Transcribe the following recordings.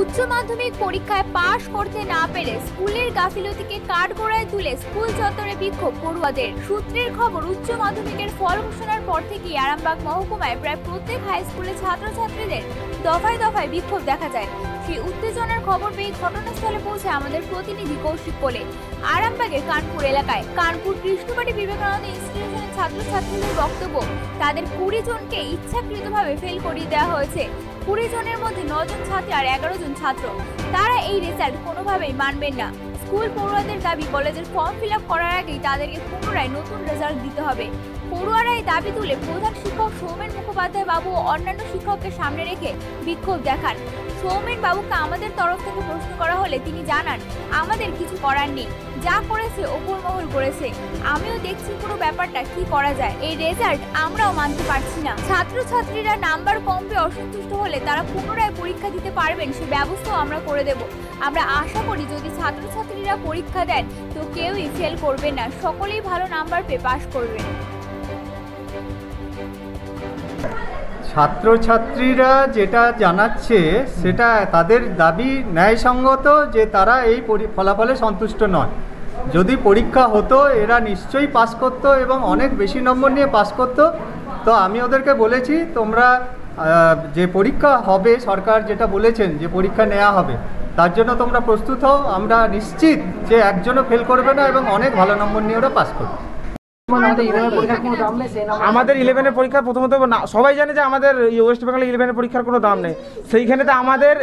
উচ্চ মাধ্যমিক পরীক্ষায় পাশ করতে না পেরে স্কুলের গাফিলতিকে কাঠগড়ায় তুলে স্কুল চত্বরে বিক্ষোভ পড়ুয়াদের। সূত্রের খবর, উচ্চ মাধ্যমিকের ফল ঘোষণার পর থেকেই আরামবাগ মহকুমায় প্রায় প্রত্যেক হাই স্কুলে ছাত্রছাত্রীদের দফায় দফায় বিক্ষোভ দেখা যায়। সেই উত্তেজনার খবর পেয়ে ঘটনাস্থলে পৌঁছে আমাদের প্রতিনিধি কৌশিক কোলে আরামবাগের কানপুর এলাকায়। কানপুর কৃষ্ণবাড়ি বিবেকানন্দ ইনস্টিটিউশনের ছাত্রছাত্রীদের বক্তব্য, তাদের কুড়ি জনকে ইচ্ছাকৃতভাবে ফেল করিয়ে দেওয়া হয়েছে। কুড়ি জনের মধ্যে নজন ছাত্রী আর এগারো জন ছাত্র। তারা এই রেজাল্ট কোনোভাবেই মানবেন না। স্কুল পড়ুয়াদের দাবি, কলেজের ফর্ম ফিল আপ করার আগেই তাদেরকে পুনরায় নতুন রেজাল্ট দিতে হবে। পড়ুয়ারা এই দাবি তুলে প্রধান শিক্ষক সৌমেন মুখোপাধ্যায় বাবু ও অন্যান্য শিক্ষককে সামনে রেখে বিক্ষোভ দেখান। সৌমেন বাবুকে আমাদের তরফ থেকে প্রশ্ন করা হলে তিনি জানান, আমাদের কিছু করার নেই। যা করেছে ওপর মহল করেছে। আমিও দেখছি পুরো ব্যাপারটা কি করা যায়। এই রেজাল্ট আমরাও মানতে পারছি না। ছাত্রছাত্রীরা নাম্বার কম পেয়ে অসন্তুষ্ট হলে তারা পুনরায় পরীক্ষা দিতে পারবেন, সে ব্যবস্থাও আমরা করে দেব। আমরা আশা করি যদি ছাত্রছাত্রীরা পরীক্ষা দেন, তো কেউই ফেল করবে না। সকলেই ভালো নাম্বার পেয়ে পাশ করবেন। ছাত্রছাত্রীরা যেটা জানাচ্ছে, সেটা তাদের দাবি ন্যায়সঙ্গত যে তারা এই ফলাফলে সন্তুষ্ট নয়। যদি পরীক্ষা হতো, এরা নিশ্চয়ই পাস করতো এবং অনেক বেশি নম্বর নিয়ে পাস করতো। তো আমি ওদেরকে বলেছি, তোমরা যে পরীক্ষা হবে, সরকার যেটা বলেছেন যে পরীক্ষা নেওয়া হবে, তার জন্য তোমরা প্রস্তুত হও। আমরা নিশ্চিত যে একজনও ফেল করবে না এবং অনেক ভালো নম্বর নিয়ে ওরা পাস করবে। আমাদের ইলেভেনের পরীক্ষা প্রথমত না সবাই জানে যে আমাদের ওয়েস্ট বেঙ্গল ইলেভেনের পরীক্ষার কোনো দাম নেই। সেইখানে তো আমাদের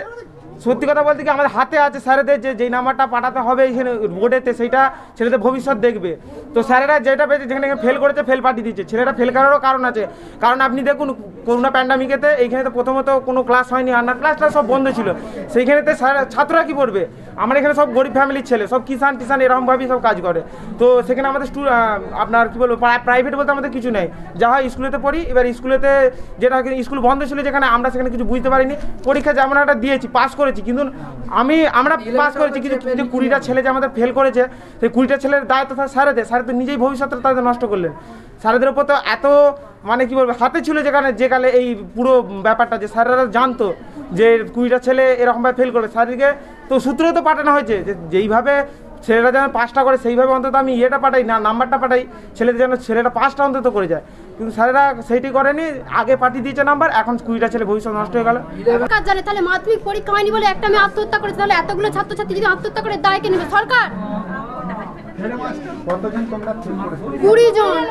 সত্যি কথা বলতে কি আমাদের হাতে আছে স্যারেদের যে যেই নাম্বারটা পাঠাতে হবে এইখানে বোর্ডেতে, সেইটা ছেলেদের ভবিষ্যৎ দেখবে। তো স্যারেরা যেটা পেয়েছে, যেখানে ফেল করেছে ফেল পাঠিয়ে দিচ্ছে ছেলেরা ফেল করারও কারণ আছে। কারণ আপনি দেখুন, করোনা প্যান্ডামিকেতে এইখানে তো প্রথমত কোনো ক্লাস হয়নি আন্ডার ক্লাস ক্লাস সব বন্ধ ছিল। সেইখানেতে ছাত্ররা কি পড়বে আমার এখানে সব গরিব ফ্যামিলির ছেলে, সব কিষান টিষান এরকমভাবেই সব কাজ করে। তো সেখানে আমাদের স্টু আপনার কী বলব প্রাইভেট বলতে আমাদের কিছু নেই। যা হয় স্কুলেতে পড়ি, এবার স্কুলেতে যেটা স্কুল বন্ধ ছিল যেখানে আমরা সেখানে কিছু বুঝতে পারিনি। পরীক্ষা যেমন একটা দিয়েছি পাস করেছি কিন্তু আমি, আমরা পাস করেছি, কিন্তু যে কুড়িটা ছেলে যে আমাদের ফেল করেছে, সেই কুড়িটা ছেলের দায়িত্ব স্যার স্যারেদের স্যার তো নিজেই ভবিষ্যৎটা তাদের নষ্ট করলেন। স্যারেদের উপর তো এত মানে কি বলব, হাতে ছিল যেখানে, যে কালে এই পুরো ব্যাপারটা যে স্যারেরা জানতো যে কুড়িটা ছেলে এরকমভাবে ফেল করবে স্যারকে তো সূত্রে তো পাঠানো হয়েছে যে যেইভাবে ছেলেরা যেন পাসটা করে, সেইভাবে অন্তত আমি ইয়েটা পাঠাই, না নাম্বারটা পাঠাই, ছেলেদের যেন ছেলেটা পাসটা অন্তত করে যায়। কিন্তু স্যারেরা সেইটি করেনি আগে পাঠিয়ে দিয়েছে নাম্বার এখন কুড়িটা ছেলে ভবিষ্যৎ নষ্ট হয়ে গেল। সরকার জানে তাহলে মাধ্যমিক পরীক্ষা হয়নি বলে একটা মেয়ে আত্মহত্যা করেছে তাহলে এতগুলো ছাত্রছাত্রী যদি আত্মহত্যা করে দায় কে নেবে? সরকার? কুড়ি জন।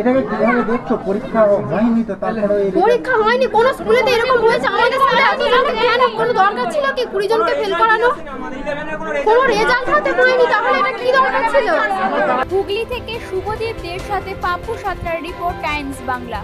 এটাকে কীভাবে দেখছ? পরীক্ষা হয়নি তো তারপরে পরীক্ষা হয়নি কোন স্কুলেতে এরকম হয়েছে আমাদের স্কুলে এতজনকে কেন কোনো দরকার ছিল কি? কুড়ি জনকে ফেল করানো? কোনো রেজাল্ট হাতে পায়নি তাহলে এটা কি দরকার ছিল? হুগলি থেকে শুভদীপ দের সাথে পাপ্পু সাঁতরার রিপোর্ট টাইমস বাংলা।